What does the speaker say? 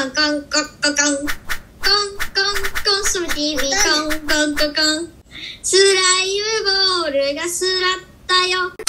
コン、コン、コン、コン、コン、ソム TV、コン、コン、コン、コン。スライムボールがスラったよ。